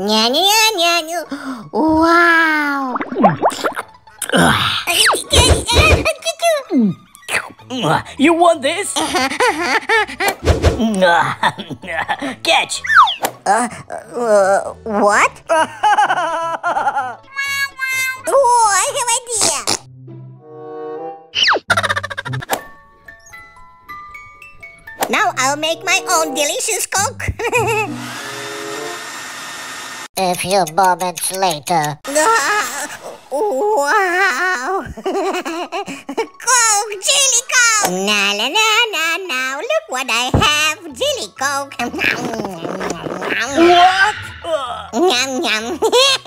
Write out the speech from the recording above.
Ня-ня-ня-ня. Wow. You want this? Catch! Uh, uh, what? oh, I have idea. Now I'll make my own delicious Coke. A few moments later. wow! Coke, jelly Coke! Na na na na na! Look what I have! Jelly Coke! What? Yum yum!